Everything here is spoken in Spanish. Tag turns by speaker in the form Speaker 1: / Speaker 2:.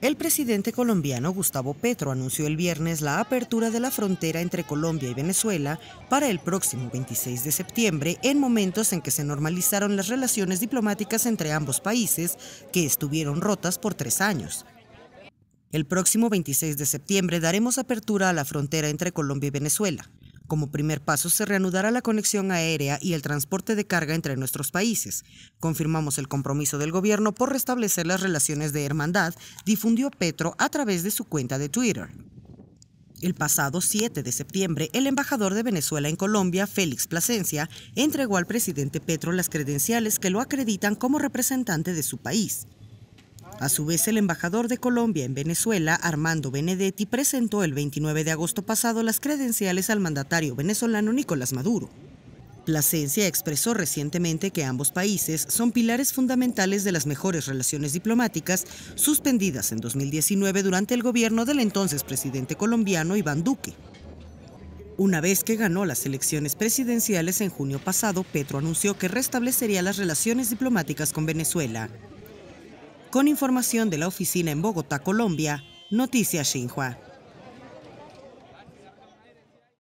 Speaker 1: El presidente colombiano Gustavo Petro anunció el viernes la apertura de la frontera entre Colombia y Venezuela para el próximo 26 de septiembre, en momentos en que se normalizaron las relaciones diplomáticas entre ambos países, que estuvieron rotas por tres años. El próximo 26 de septiembre daremos apertura a la frontera entre Colombia y Venezuela. Como primer paso se reanudará la conexión aérea y el transporte de carga entre nuestros países. Confirmamos el compromiso del gobierno por restablecer las relaciones de hermandad, difundió Petro a través de su cuenta de Twitter. El pasado 7 de septiembre, el embajador de Venezuela en Colombia, Félix Plasencia, entregó al presidente Petro las credenciales que lo acreditan como representante de su país. A su vez, el embajador de Colombia en Venezuela, Armando Benedetti, presentó el 29 de agosto pasado las credenciales al mandatario venezolano Nicolás Maduro. Plasencia expresó recientemente que ambos países son pilares fundamentales de las mejores relaciones diplomáticas suspendidas en 2019 durante el gobierno del entonces presidente colombiano Iván Duque. Una vez que ganó las elecciones presidenciales en junio pasado, Petro anunció que restablecería las relaciones diplomáticas con Venezuela. Con información de la oficina en Bogotá, Colombia, Noticias Xinhua.